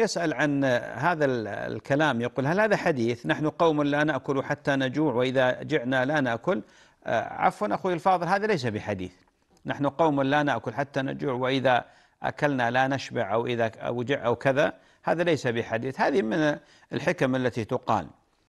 يسأل عن هذا الكلام يقول هل هذا حديث؟ نحن قوم لا نأكل حتى نجوع وإذا جعنا لا نأكل آه، عفوا أخوي الفاضل هذا ليس بحديث. نحن قوم لا نأكل حتى نجوع وإذا أكلنا لا نشبع أو إذا أو جع أو كذا هذا ليس بحديث. هذه من الحكم التي تقال.